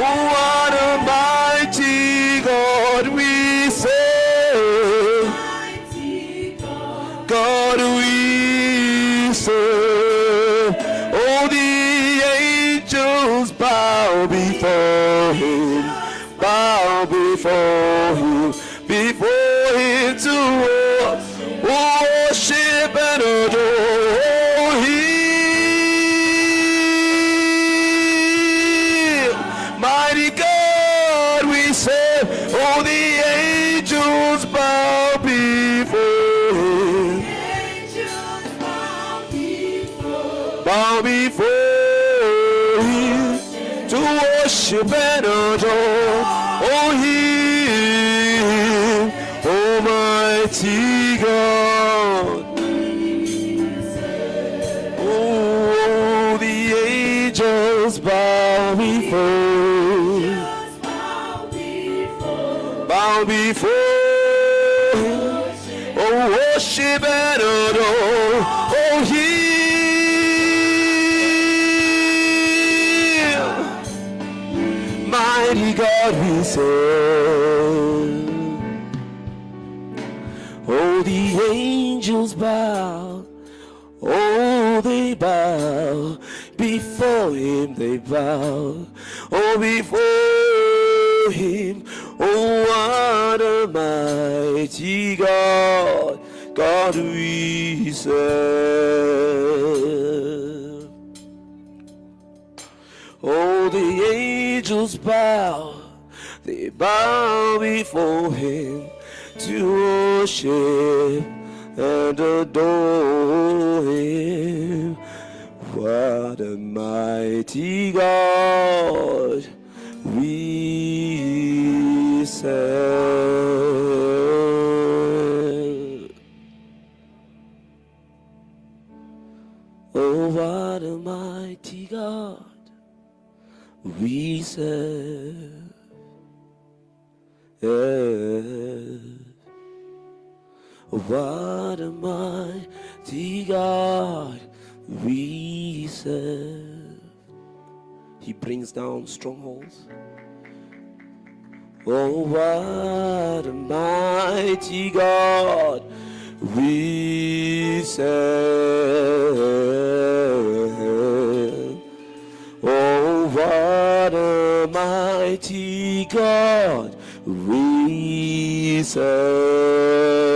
what bow, oh, before him, oh, what a mighty God, God we serve. Oh, the angels bow, they bow before him to worship and adore him. What a mighty God we serve. Oh, what a mighty God we serve. Yeah. What a mighty God we serve. He brings down strongholds. Oh, what a mighty God we serve. Oh, what a mighty God we serve.